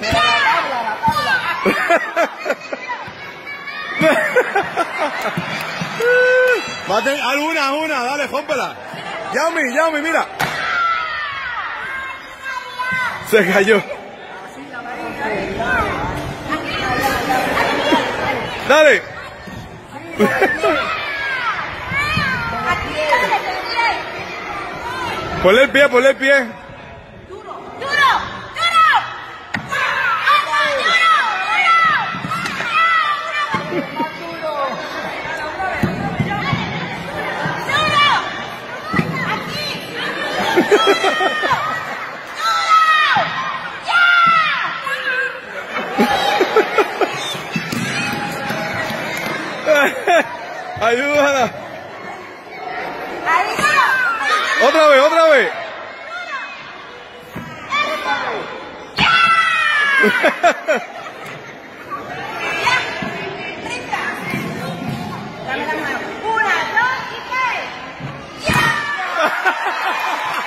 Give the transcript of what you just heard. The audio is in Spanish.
Pero alguna, una, dale, jómpela. Yaomi, Yaomi, mira. Se cayó. Dale. Ponle el pie, ponle el pie. Ayúdala. Otra vez, otra vez. Dame la mano. Una, dos y tres. ¡Ya!